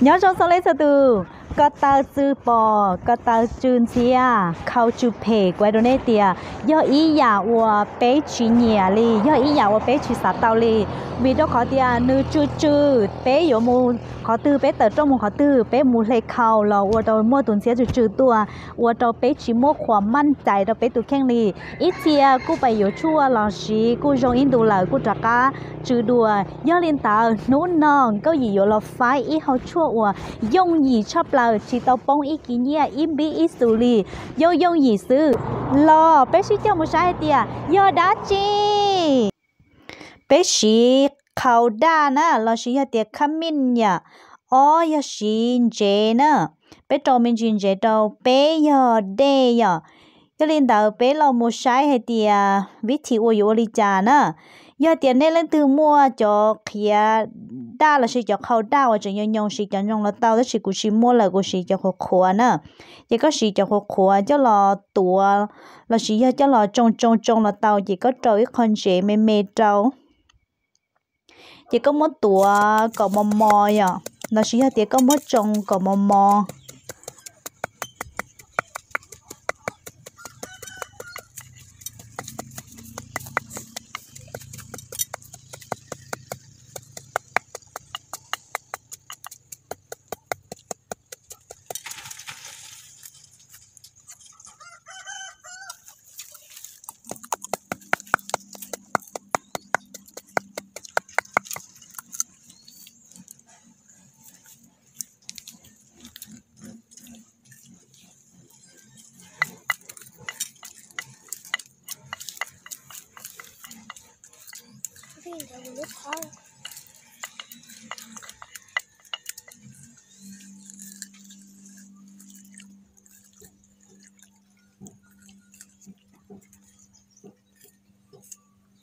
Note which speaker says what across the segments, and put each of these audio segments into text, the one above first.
Speaker 1: nhớ cho sau lấy sao từ. có tao chữ bò có tao chữ chia khâu chữ phe quay đồ này tiệt do ý nhà của bé chỉ nhà li do ý nhà của bé chỉ sát tao li vì đó khó tiệt nữ chữ chữ bé có mu khó tư bé tờ trong mu khó tư bé mu lấy khâu là của đầu mua tuần xe chữ chữ tua của đầu bé chỉ mua khoaมั่นใจđầu bé tụ khen li ít chia cô phải có chua là gì cô dùng in đồ lời cô trả cá chữ đùa do liên tao nấu non có gì có là phải ít hậu chua của dùng gì chấp là chỉ tao bông ý kỷ nhia im bi ý xử lý yo yo gì sư lo bé sĩ cho một sai tia yo đã chi. Bé sĩ khâu đa na. Lo sĩ ya tia kamin nhá ô ya sĩ chế na. Bé trâu mình chuyện chế đâu bé yo đê ya cái nên đầu bé lo một sai hay tia biết thì ôi yo li cha na. Giờ tiền nên lên từ mua cho kia đa là sẽ cho khâu đa và cho nhân nhân sẽ cho nhân là tao đó sẽ cũng sẽ mua là cũng sẽ cho khó khó nữa chỉ có sẽ cho khó khó cho là tua là sẽ cho là trông trông trông là tao chỉ có trời con trẻ mê mê trâu chỉ có một tua có mò mò à là sẽ chỉ có một trông có mò mò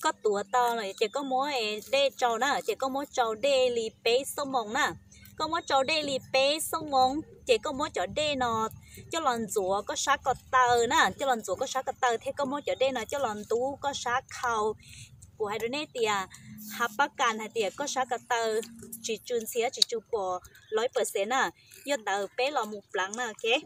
Speaker 1: có tua to là chỉ có mỗi e đê trâu đó chỉ có mỗi trâu đê lì bế sông mông nè có mỗi trâu đê lì bế sông mông chỉ có mỗi trâu đê nó cho lần rùa có sát cọt tờ nè cho lần rùa có sát cọt tờ thế có mỗi trâu đê nó cho lần tú có sát khâu của hai đứa này thì à, hấp bát cạn hai tiệt à, có sát có tờ chỉ chun xía, chỉ chun bò, lối bờ xén à. Giờ tờ bé lò một lăng nè à, ok.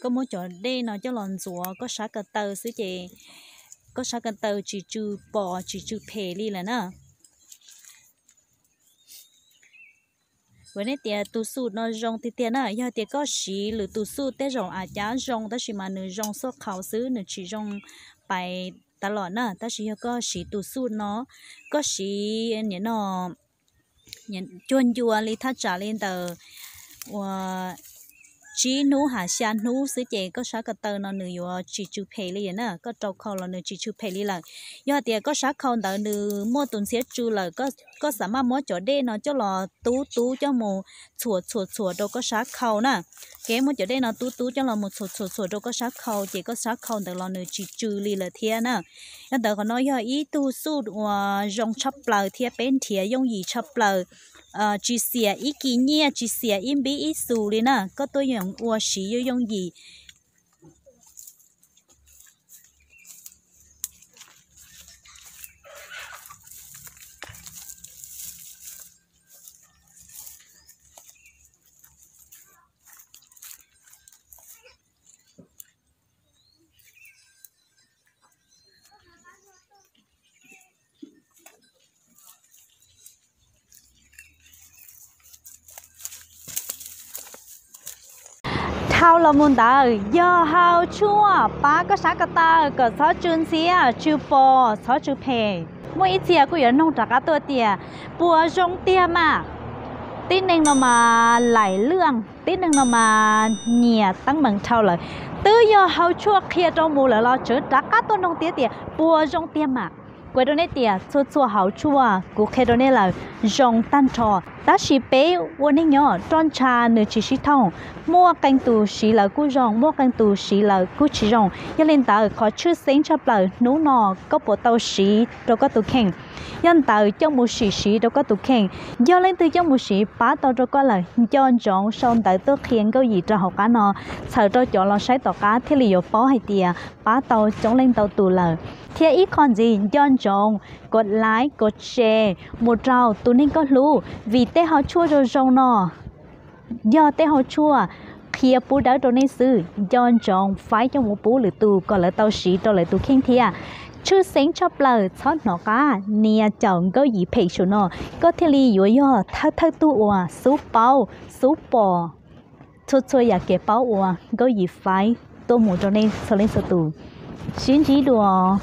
Speaker 1: Có mỗi chỗ đây nó cho lòn rùa, có sáu cái tờ xứ chị có sao cần tàu chỉ chú bò chỉ chú phê đi là nè. với nét tiệt tu sút nó rong thì tiền nè, giờ tiệt có xí lử tu sút tết rong à chả rong ta chỉ mà nửa rong số khảo xứ nửa chỉ rong bài ta nè ta chỉ có xí tu su nó. Có xí nhện nó nhện chuồn chua li thắt trả lên tờ chỉ nú hà xa nú sứ chế có sáu cái tờ nó nửa yo chỉ chú phê li nè có trâu khâu là nửa chỉ chú phê li là. Do thì có sáu khâu tờ nửa mua tuần xe chú là có có sáu mà mua chỗ đê nó cho lò tú tú cho mù, chùa chùa chùa đâu có sáu khâu nè cái mua chỗ đê nó tú tú cho lò một chùa chùa chùa đâu có sáu khâu, chỉ có sáu khâu tờ là nửa chỉ chú li là thiệt nè nó tờ còn nói do ý tu su ờ, và dùng chắp lời thiệt bên thiệt dùng gì chắp lời ờ chỉ xỉa ý kỳ nhia chỉ xỉa im bí ý xù đi nè. Có tôi dùng ua xí yêu dùng gì hao là muốn ta giờ hao chua. Ba cái sáng cái ta cái sáu chân xe à, chú bò sáu chú pè mỗi chiếc cũng có nông trạc tôi tiề à. bùa rong tiề mà. Tin nên nó mà lại lương tin nên nó mà nhẹ tăng bằng thao lời từ giờ hao chua kia trong mù là lo chữ trạc tôi nông tiề tiề à. bùa rong tiề mà quê đó nét tiệt chua chua hảo chua cú khe đó nét là dòng tan trò ta chỉ bé quân nét tròn trà nửa chỉ chỉ thông mua canh tu sĩ là cú dòng mua canh tu sĩ là cú chỉ dòng nhân lên ta khó chưa sáng cho bờ nấu nò có bộ tàu sĩ đâu có tù khen nhân ta trong một sĩ sĩ đâu có tù khen do lên từ trong một sĩ bá tàu đâu có là do dòng xong tại tôi khiến câu gì cho học cá nò sợ cho chỗ lo sái tàu cá thì liệu yếu hay tiệt bá tàu chống lên tàu tù là thế ít còn gì do chọn có like có share một rau tụi nên có lú vì tê họ chua rồi rong nọ do tê họ chua, khi bố đã cho nên sư cho chọn phải cho một bố lửa tù còn lại tàu sĩ, cho lại tù khen thia. Chứ sáng cho bờ cho nó cả nia chồng có gì phải cho nó có thể li yếu yếu thắt thắt tu à số bao số bò. Cho cho ya dạ cái bao à có gì phải tôi muốn cho nên, cho lên số tù. Xin chỉ đùa.